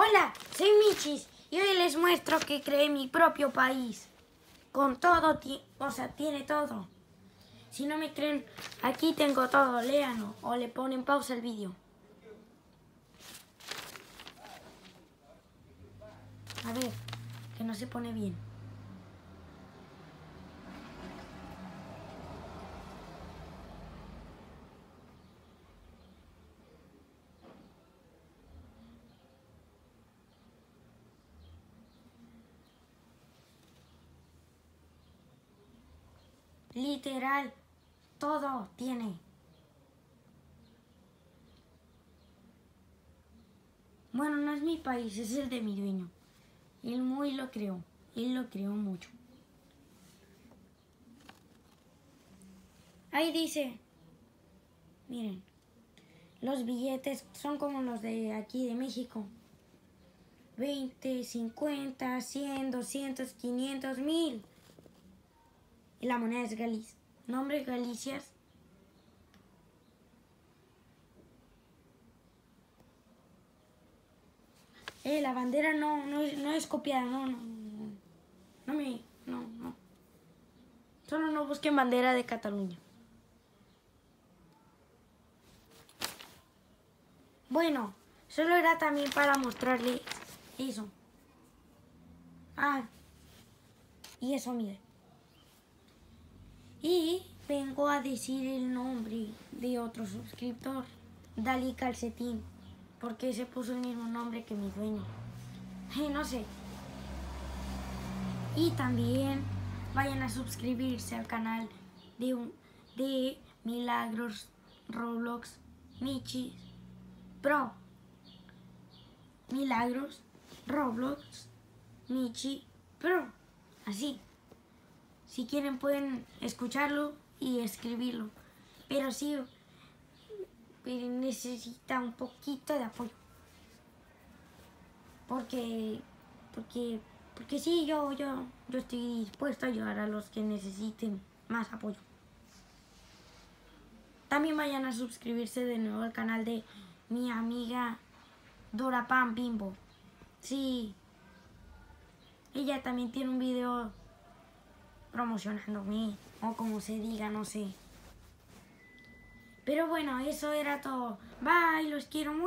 Hola, soy Michis y hoy les muestro que creé mi propio país. Con todo, o sea, tiene todo. Si no me creen, aquí tengo todo, léanlo o le ponen pausa al vídeo. A ver, que no se pone bien. Literal, todo tiene. Bueno, no es mi país, es el de mi dueño. Él muy lo creó, él lo creó mucho. Ahí dice, miren, los billetes son como los de aquí de México. 20, 50, 100, 200, 500, 1000 y la moneda es Galicia. Nombre Galicias. Eh, la bandera no, no, es copiada, no, no, no, no me, no, no. Solo no busquen bandera de Cataluña. Bueno, solo era también para mostrarle eso. Ah, y eso, mire. Y vengo a decir el nombre de otro suscriptor, Dali Calcetín, porque se puso el mismo nombre que mi dueño. no sé. Y también vayan a suscribirse al canal de, de Milagros Roblox Michi Pro. Milagros Roblox Michi Pro. Así. Si quieren pueden escucharlo y escribirlo. Pero sí, necesita un poquito de apoyo. Porque, porque, porque sí, yo, yo, yo estoy dispuesto a ayudar a los que necesiten más apoyo. También vayan a suscribirse de nuevo al canal de mi amiga Dora Pan Bimbo. Sí, ella también tiene un video promocionándome, o como se diga, no sé. Pero bueno, eso era todo. Bye, los quiero mucho.